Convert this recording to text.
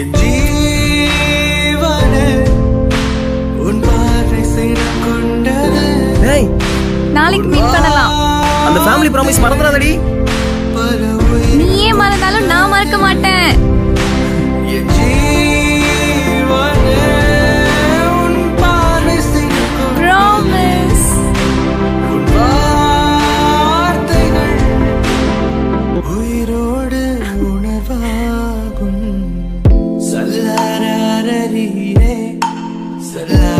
என் ஜீவனே உன் பார்வை சினம் கொண்டது. நாளைக்கு மீட் பண்ணலாம். அந்த ஃபேமிலி ப்ராமிஸ் மறந்துடாதடி. Say.